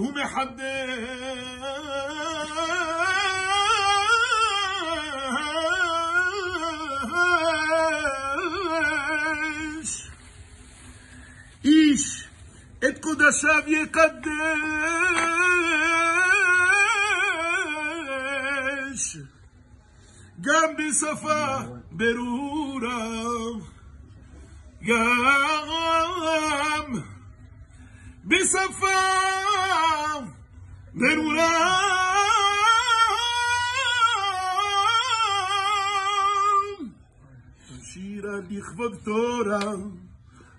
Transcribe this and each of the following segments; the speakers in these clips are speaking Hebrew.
ومحدش إيش؟ اتقدسها يقدش جنبي صفا برورا. جام بصفا בשפה ברורה. שירה לכבוד תורה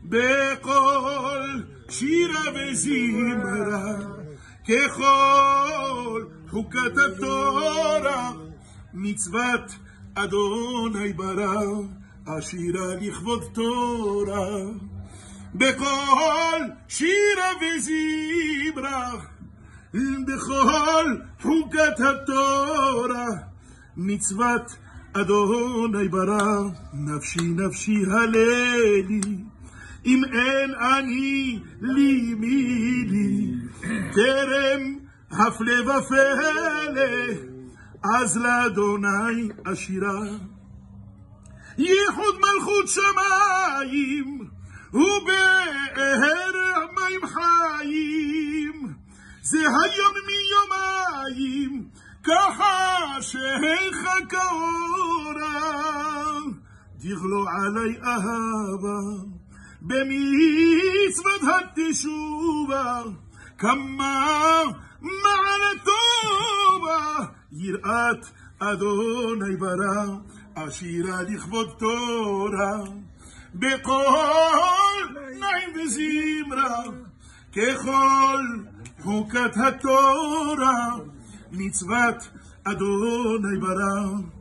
בכל שירה וזמרה ככל חוקת התורה מצוות אדוני ברא השירה לכבוד תורה בכל שירה וזמרה בכל חוקת התורה מצוות אדוני ברא נפשי נפשי הללי אם אין אני לי מי לי טרם הפלא ופלא אז לאדוני אשירה ייחוד מלכות שמיים חיים זה היום מיומיים ככה שהחכה אורה דכלו עלי אהבה במצוות התשובה כמה מעלתובה יראת אדוני ברא עשירה לכבוד תורה בכל נעים וזמרה ככל חוקת התורה מצוות אדוני ברא